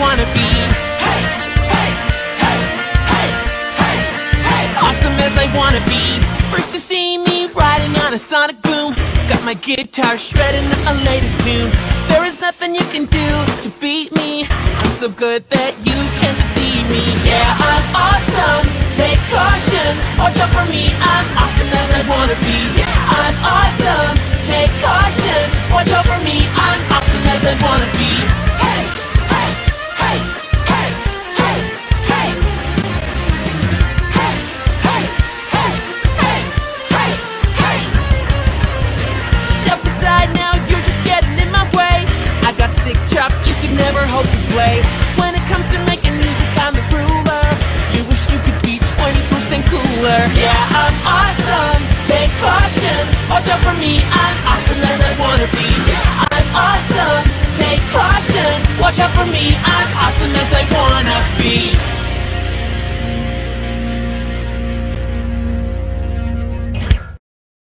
wanna be. Hey, hey, hey, hey, hey, hey. Awesome as I wanna be. First you see me riding on a sonic boom. Got my guitar shredding the latest tune. There is nothing you can do to beat me. I'm so good that you can't defeat me. Yeah, I'm awesome. Take caution. Watch out for me. I'm awesome as I wanna be. Cooler. Yeah, I'm awesome. Take caution. Watch out for me. I'm awesome as I wanna be. Yeah, I'm awesome. Take caution. Watch out for me. I'm awesome